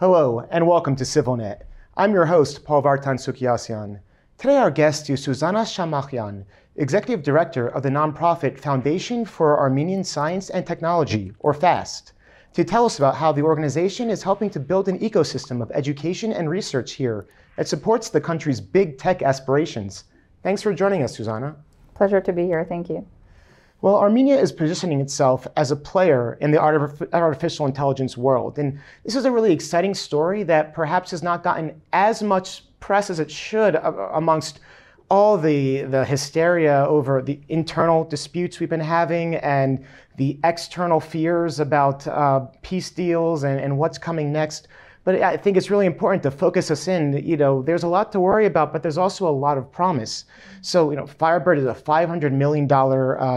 Hello, and welcome to CivilNet. I'm your host, Paul Vartan Sukiasian. Today, our guest is Suzanna Shamakhyan, Executive Director of the nonprofit Foundation for Armenian Science and Technology, or FAST, to tell us about how the organization is helping to build an ecosystem of education and research here that supports the country's big tech aspirations. Thanks for joining us, Suzanna. Pleasure to be here. Thank you. Well, Armenia is positioning itself as a player in the artificial intelligence world. And this is a really exciting story that perhaps has not gotten as much press as it should amongst all the, the hysteria over the internal disputes we've been having and the external fears about uh, peace deals and, and what's coming next. But I think it's really important to focus us in. You know, there's a lot to worry about, but there's also a lot of promise. So, you know, Firebird is a $500 million uh,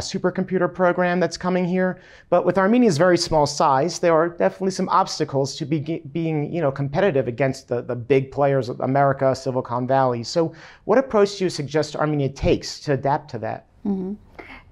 supercomputer program that's coming here. But with Armenia's very small size, there are definitely some obstacles to be, being, you know, competitive against the, the big players of America, Silicon Valley. So, what approach do you suggest Armenia takes to adapt to that? Mm-hmm.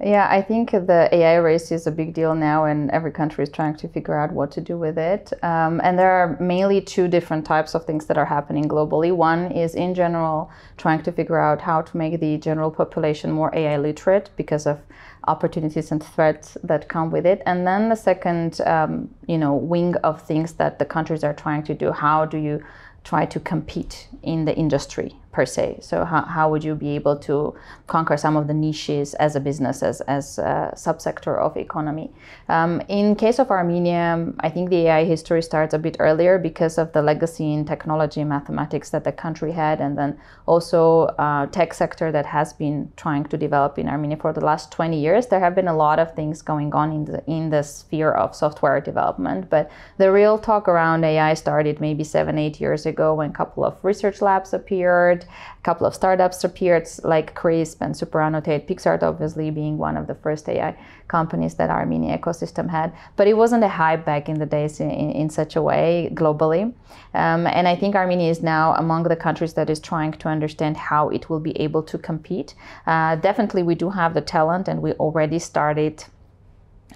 Yeah, I think the AI race is a big deal now, and every country is trying to figure out what to do with it. Um, and there are mainly two different types of things that are happening globally. One is, in general, trying to figure out how to make the general population more AI literate because of opportunities and threats that come with it. And then the second, um, you know, wing of things that the countries are trying to do. How do you try to compete in the industry per se. So how, how would you be able to conquer some of the niches as a business, as, as a subsector of economy? Um, in case of Armenia, I think the AI history starts a bit earlier because of the legacy in technology and mathematics that the country had, and then also uh, tech sector that has been trying to develop in Armenia for the last 20 years. There have been a lot of things going on in the, in the sphere of software development, but the real talk around AI started maybe seven, eight years ago when a couple of research labs appeared appeared. A couple of startups appeared, like Krisp and SuperAnnotate. PicsArt, obviously, being one of the first AI companies that Armenia ecosystem had. But it wasn't a hype back in the days in, in such a way globally. Um, and I think Armenia is now among the countries that is trying to understand how it will be able to compete. Uh, definitely, we do have the talent, and we already started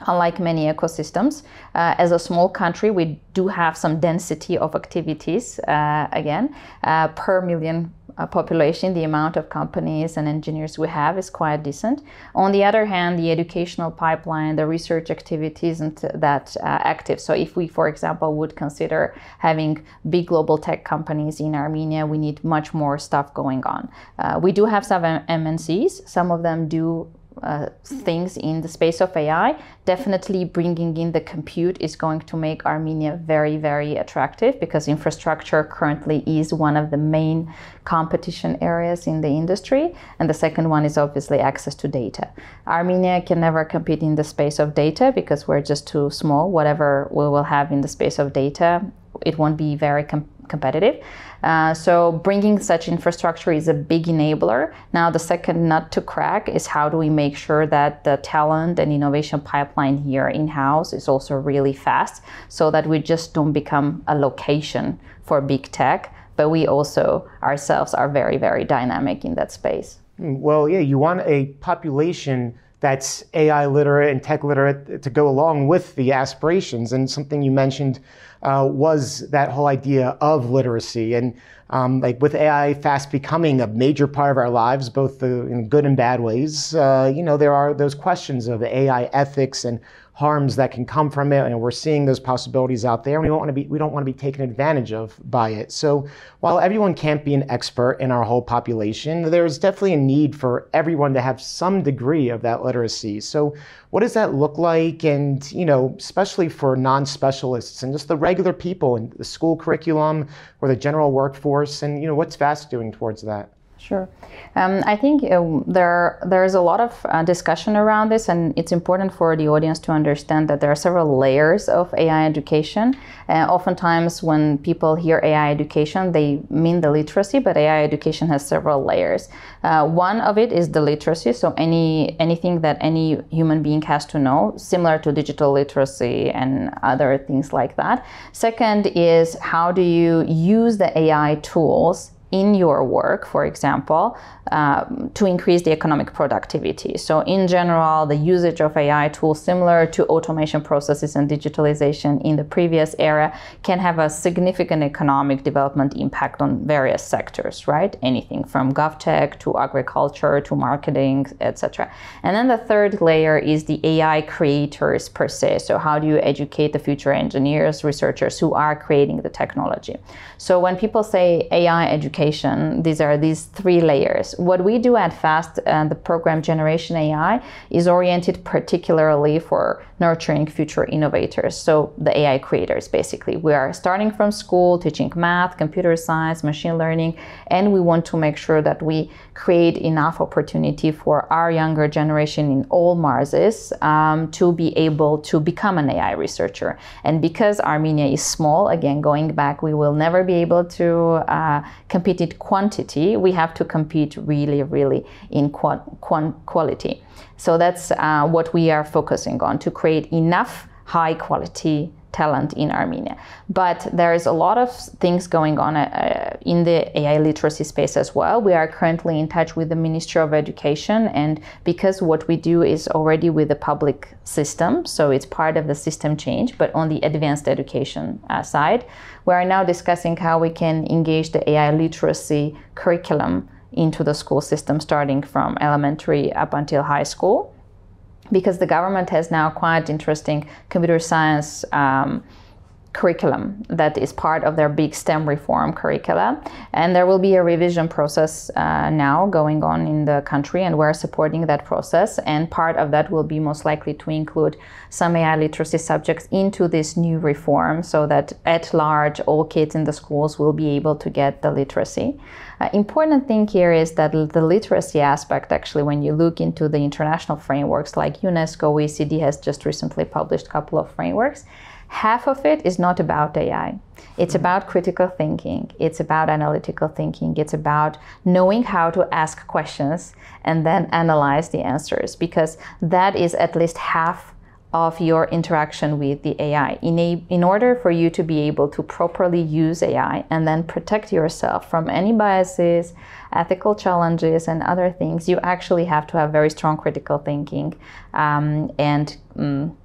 unlike many ecosystems. Uh, as a small country, we do have some density of activities, uh, again, uh, per million population, the amount of companies and engineers we have is quite decent. On the other hand, the educational pipeline, the research activity isn't that uh, active. So, if we, for example, would consider having big global tech companies in Armenia, we need much more stuff going on. Uh, we do have some MNCs, some of them do uh, things in the space of AI, definitely bringing in the compute is going to make Armenia very, very attractive because infrastructure currently is one of the main competition areas in the industry. And the second one is obviously access to data. Armenia can never compete in the space of data because we're just too small. Whatever we will have in the space of data, it won't be very com- competitive. Uh, so bringing such infrastructure is a big enabler. Now the second nut to crack is how do we make sure that the talent and innovation pipeline here in-house is also really fast so that we just don't become a location for big tech, but we also ourselves are very, very dynamic in that space. Well, yeah, you want a population that's AI literate and tech literate to go along with the aspirations. And something you mentioned uh, was that whole idea of literacy. And um, like with AI fast becoming a major part of our lives, both the, in good and bad ways, uh, you know, there are those questions of AI ethics and harms that can come from it, and we're seeing those possibilities out there. And we don't want to be we don't want to be taken advantage of by it. So while everyone can't be an expert in our whole population, there's definitely a need for everyone to have some degree of that literacy. So what does that look like? And you know, especially for non-specialists and just the regular people in the school curriculum or the general workforce, and you know, what's FAST doing towards that? Sure. Um, I think uh, there there is a lot of uh, discussion around this, and it's important for the audience to understand that there are several layers of AI education. Uh, oftentimes, when people hear AI education, they mean the literacy, but AI education has several layers. Uh, one of it is the literacy, so any anything that any human being has to know, similar to digital literacy and other things like that. Second is how do you use the AI tools in your work, for example, um, to increase the economic productivity. So, in general, the usage of AI tools similar to automation processes and digitalization in the previous era can have a significant economic development impact on various sectors, right? Anything from GovTech to agriculture to marketing, etc. And then the third layer is the AI creators per se. So, how do you educate the future engineers, researchers who are creating the technology? So, when people say AI education, these are these three layers. What we do at FAST, uh, the program Generation AI, is oriented particularly for nurturing future innovators. So the AI creators, basically. We are starting from school, teaching math, computer science, machine learning, and we want to make sure that we create enough opportunity for our younger generation in all marzes um, to be able to become an AI researcher. And because Armenia is small, again, going back, we will never be able to uh, compete in quantity. We have to compete really, really in quality. So that's uh, what we are focusing on to create enough high quality talent in Armenia. But there's a lot of things going on uh, in the AI literacy space as well. We are currently in touch with the Ministry of Education, and because what we do is already with the public system, so it's part of the system change, but on the advanced education uh, side, we are now discussing how we can engage the AI literacy curriculum into the school system starting from elementary up until high school. Because the government has now quite interesting computer science um, curriculum that is part of their big STEM reform curricula. And there will be a revision process uh, now going on in the country, and we're supporting that process. And part of that will be most likely to include some AI literacy subjects into this new reform so that at large, all kids in the schools will be able to get the literacy. Uh, important thing here is that the literacy aspect, actually, when you look into the international frameworks like UNESCO, OECD has just recently published a couple of frameworks half of it is not about AI. It's mm-hmm. about critical thinking. It's about analytical thinking. It's about knowing how to ask questions and then analyze the answers because that is at least half of your interaction with the AI. In, a, in order for you to be able to properly use AI and then protect yourself from any biases, ethical challenges, and other things, you actually have to have very strong critical thinking um, and um,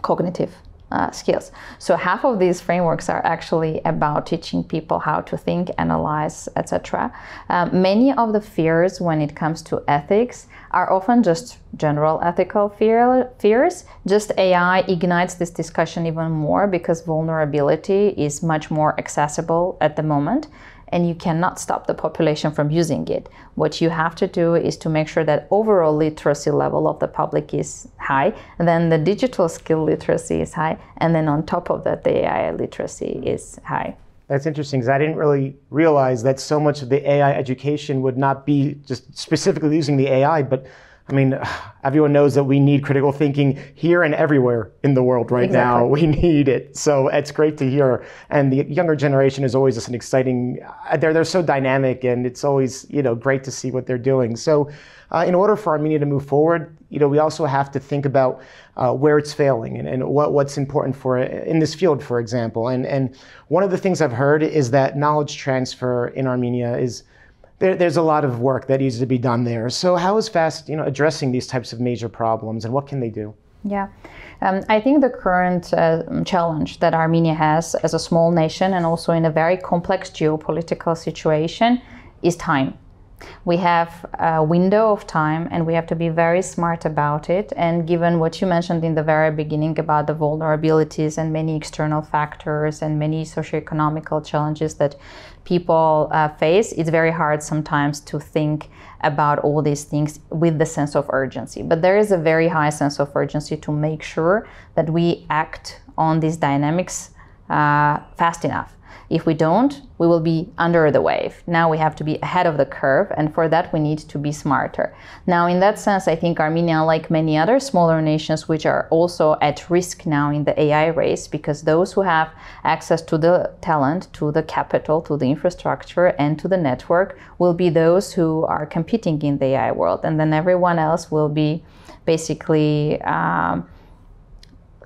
cognitive uh, skills. So half of these frameworks are actually about teaching people how to think, analyze, etc. Um, many of the fears when it comes to ethics are often just general ethical fear, fears. Just AI ignites this discussion even more because vulnerability is much more accessible at the moment and you cannot stop the population from using it. What you have to do is to make sure that overall literacy level of the public is high, then the digital skill literacy is high, and then on top of that, the AI literacy is high. That's interesting because I didn't really realize that so much of the AI education would not be just specifically using the AI, but I mean, everyone knows that we need critical thinking here and everywhere in the world right exactly. now. We need it. So it's great to hear. And the younger generation is always just an exciting, uh, they're, they're so dynamic and it's always, you know, great to see what they're doing. So uh, in order for Armenia to move forward, you know, we also have to think about uh, where it's failing and, and what, what's important for it in this field, for example. And, and one of the things I've heard is that knowledge transfer in Armenia is there, there's a lot of work that needs to be done there. So how is FAST you know, addressing these types of major problems and what can they do? Yeah. Um, I think the current uh, challenge that Armenia has as a small nation and also in a very complex geopolitical situation is time. We have a window of time and we have to be very smart about it. And given what you mentioned in the very beginning about the vulnerabilities and many external factors and many socioeconomical challenges that people uh, face, it's very hard sometimes to think about all these things with the sense of urgency. But there is a very high sense of urgency to make sure that we act on these dynamics uh, fast enough. If we don't, we will be under the wave. Now we have to be ahead of the curve, and for that, we need to be smarter. Now, in that sense, I think Armenia, like many other smaller nations, which are also at risk now in the AI race, because those who have access to the talent, to the capital, to the infrastructure, and to the network will be those who are competing in the AI world, and then everyone else will be basically. Um,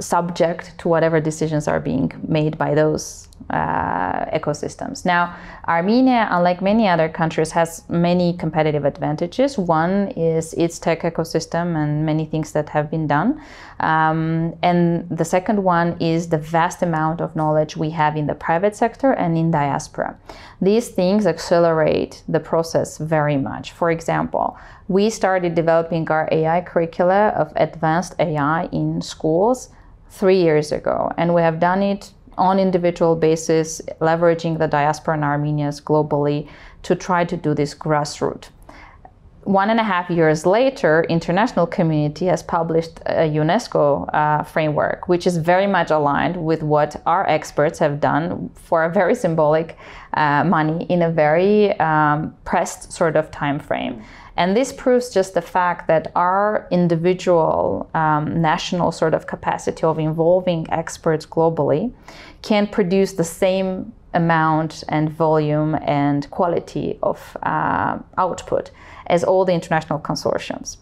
subject to whatever decisions are being made by those uh, ecosystems. Now, Armenia, unlike many other countries, has many competitive advantages. One is its tech ecosystem and many things that have been done. Um, and the second one is the vast amount of knowledge we have in the private sector and in diaspora. These things accelerate the process very much. For example, we started developing our AI curricula of advanced AI in schools three years ago, and we have done it on individual basis, leveraging the diaspora and Armenians globally to try to do this grassroots. One and a half years later, international community has published a UNESCO uh, framework, which is very much aligned with what our experts have done for a very symbolic uh, money in a very um, pressed sort of time frame. And this proves just the fact that our individual um, national sort of capacity of involving experts globally can produce the same amount and volume and quality of uh, output as all the international consortiums.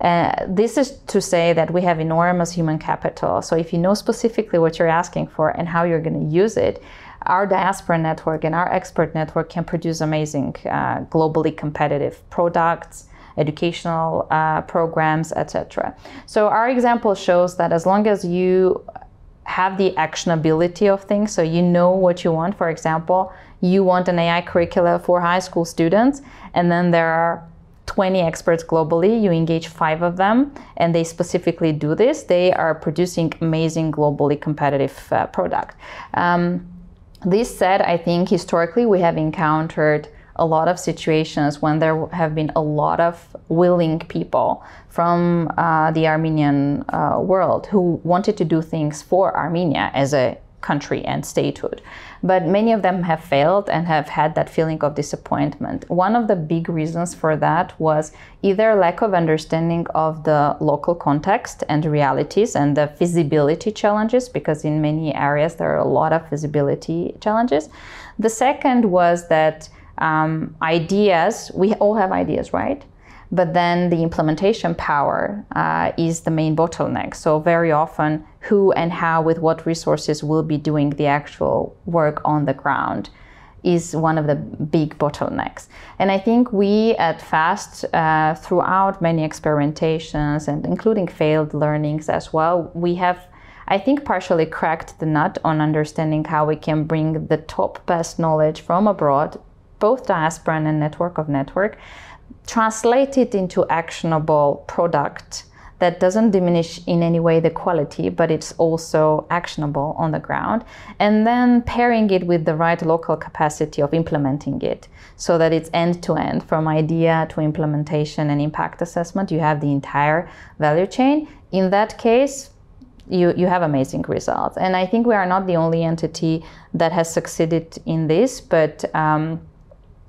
Uh, this is to say that we have enormous human capital. So if you know specifically what you're asking for and how you're going to use it, our diaspora network and our expert network can produce amazing, uh, globally competitive products, educational uh, programs, etc. So our example shows that as long as you have the actionability of things, so you know what you want. For example, you want an AI curricula for high school students, and then there are 20 experts globally, you engage five of them, and they specifically do this. They are producing amazing, globally competitive uh, product. Um, this said, I think historically we have encountered a lot of situations when there have been a lot of willing people from uh, the Armenian uh, world who wanted to do things for Armenia as a country and statehood. But many of them have failed and have had that feeling of disappointment. One of the big reasons for that was either lack of understanding of the local context and realities and the feasibility challenges, because in many areas there are a lot of feasibility challenges. The second was that um, ideas, we all have ideas, right? But then the implementation power uh, is the main bottleneck. So, very often, who and how, with what resources, will be doing the actual work on the ground is one of the big bottlenecks. And I think we at FAST, uh, throughout many experimentations and including failed learnings as well, we have I think partially cracked the nut on understanding how we can bring the top best knowledge from abroad, both diaspora and network of network, translate it into actionable product that doesn't diminish in any way the quality, but it's also actionable on the ground. And then pairing it with the right local capacity of implementing it so that it's end to end from idea to implementation and impact assessment. You have the entire value chain. In that case, you, you have amazing results. And I think we are not the only entity that has succeeded in this, but um,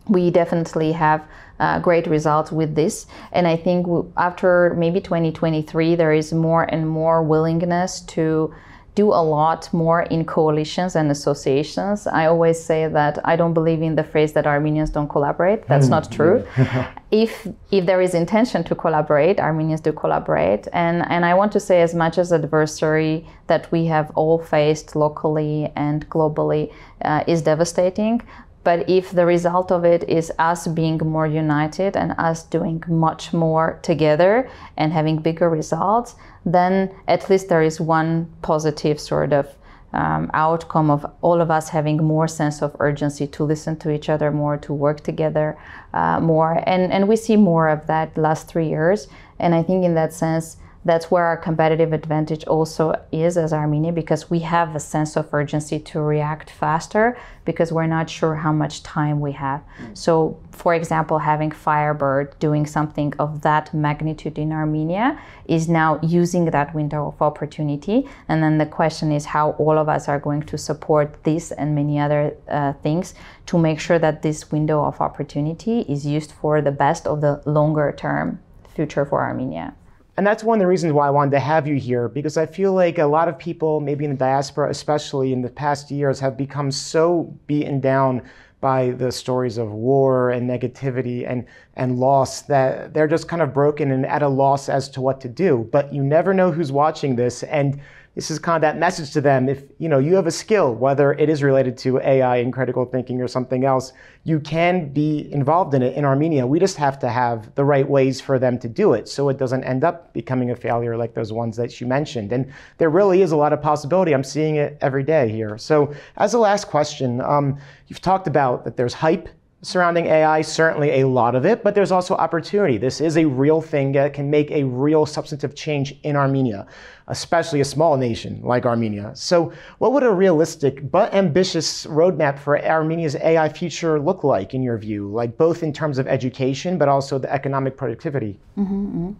we definitely have uh, great results with this. And I think after maybe 2023, there is more and more willingness to do a lot more in coalitions and associations. I always say that I don't believe in the phrase that Armenians don't collaborate. That's not true. if if there is intention to collaborate, Armenians do collaborate. And and I want to say as much as adversary that we have all faced locally and globally uh, is devastating. But if the result of it is us being more united and us doing much more together and having bigger results, then at least there is one positive sort of um, outcome of all of us having more sense of urgency to listen to each other more, to work together uh, more. And, and we see more of that last three years. And I think in that sense, that's where our competitive advantage also is as Armenia because we have a sense of urgency to react faster because we're not sure how much time we have. Mm. So, for example, having Firebird doing something of that magnitude in Armenia is now using that window of opportunity. And then the question is how all of us are going to support this and many other uh, things to make sure that this window of opportunity is used for the best of the longer term future for Armenia. And that's one of the reasons why I wanted to have you here, because I feel like a lot of people, maybe in the diaspora, especially in the past years, have become so beaten down by the stories of war and negativity and, and loss that they're just kind of broken and at a loss as to what to do. But you never know who's watching this. And this is kind of that message to them. If you know you have a skill, whether it is related to AI and critical thinking or something else, you can be involved in it in Armenia. We just have to have the right ways for them to do it, so it doesn't end up becoming a failure like those ones that you mentioned. And there really is a lot of possibility. I'm seeing it every day here. So as a last question, um, you've talked about that there's hype surrounding AI, certainly a lot of it, but there's also opportunity. This is a real thing that can make a real substantive change in Armenia, especially a small nation like Armenia. So, what would a realistic but ambitious roadmap for Armenia's AI future look like, in your view, like both in terms of education but also the economic productivity? Mm-hmm, mm-hmm.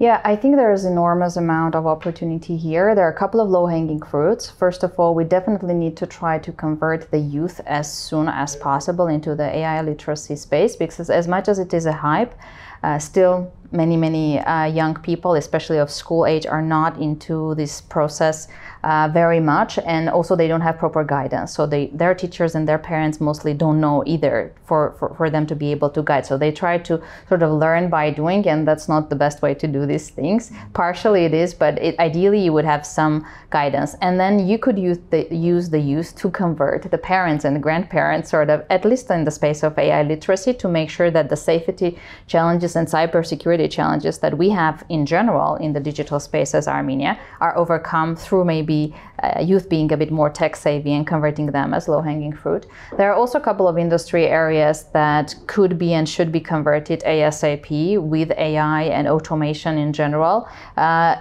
Yeah, I think there's enormous amount of opportunity here. There are a couple of low-hanging fruits. First of all, we definitely need to try to convert the youth as soon as possible into the AI literacy space because as much as it is a hype, uh, still many many uh, young people especially of school age are not into this process uh, very much. And also they don't have proper guidance. So they their teachers and their parents mostly don't know either for, for, for them to be able to guide. So they try to sort of learn by doing and that's not the best way to do these things. Partially it is but it, ideally you would have some guidance. And then you could use the use the youth to convert the parents and the grandparents sort of at least in the space of ai literacy to make sure that the safety challenges and cybersecurity challenges that we have in general in the digital space as Armenia are overcome through maybe uh, youth being a bit more tech savvy and converting them as low hanging fruit. There are also a couple of industry areas that could be and should be converted ASAP with AI and automation in general. Uh,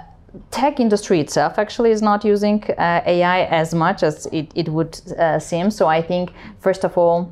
tech industry itself actually is not using uh, AI as much as it, it would uh, seem. So I think, first of all,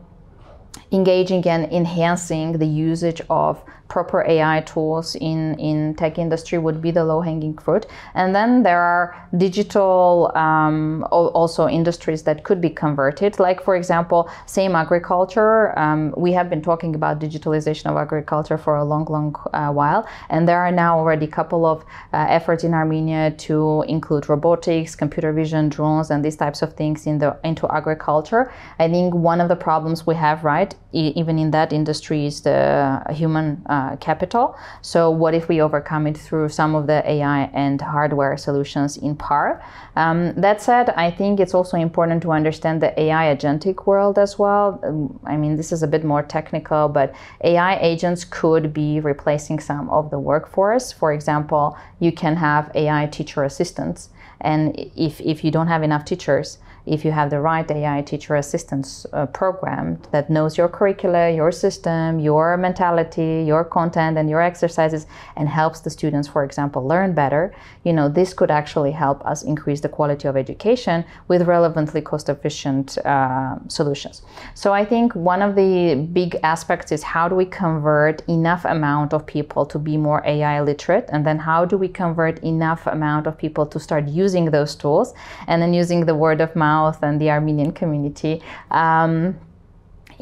engaging and enhancing the usage of proper AI tools in, in tech industry would be the low hanging fruit. And then there are digital um, also industries that could be converted. Like for example, same agriculture. Um, we have been talking about digitalization of agriculture for a long, long uh, while, and there are now already a couple of uh, efforts in Armenia to include robotics, computer vision, drones, and these types of things in the into agriculture. I think one of the problems we have, right, even in that industry, is the human uh, capital. So what if we overcome it through some of the AI and hardware solutions in par? Um, that said, I think it's also important to understand the AI agentic world as well. Um, I mean, this is a bit more technical, but AI agents could be replacing some of the workforce. For example, you can have AI teacher assistants. And if, if you don't have enough teachers, if you have the right AI teacher assistance uh, program that knows your curricula, your system, your mentality, your content, and your exercises, and helps the students, for example, learn better, you know, this could actually help us increase the quality of education with relevantly cost-efficient uh, solutions. So I think one of the big aspects is how do we convert enough amount of people to be more AI literate, and then how do we convert enough amount of people to start using those tools, and then using the word of mouth And the Armenian community. Um,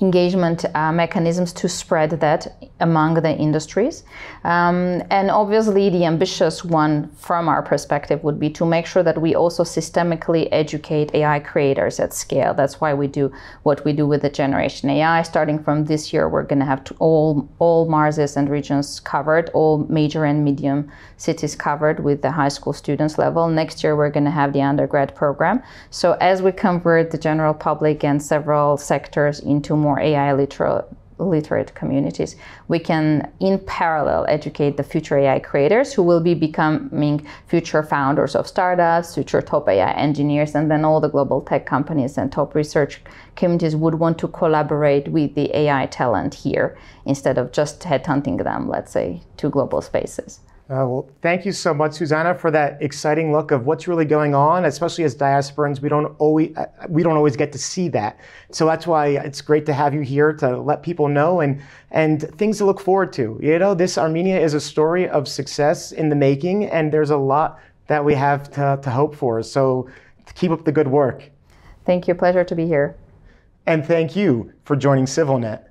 engagement uh, mechanisms to spread that among the industries. Um, and obviously, the ambitious one from our perspective would be to make sure that we also systemically educate AI creators at scale. That's why we do what we do with the Generation AI. Starting from this year, we're going to have all all marzes and regions covered, all major and medium cities covered with the high school students level. Next year, we're going to have the undergrad program. So as we convert the general public and several sectors into more AI literate literate communities. We can, in parallel, educate the future AI creators who will be becoming future founders of startups, future top AI engineers, and then all the global tech companies and top research communities would want to collaborate with the AI talent here instead of just headhunting them, let's say, to global spaces. Uh, well, thank you so much, Suzanna, for that exciting look of what's really going on. Especially as diasporans, we don't always uh, we don't always get to see that. So that's why it's great to have you here to let people know and and things to look forward to. You know, this Armenia is a story of success in the making, and there's a lot that we have to, to hope for. So keep up the good work. Thank you. Pleasure to be here. And thank you for joining CivilNet.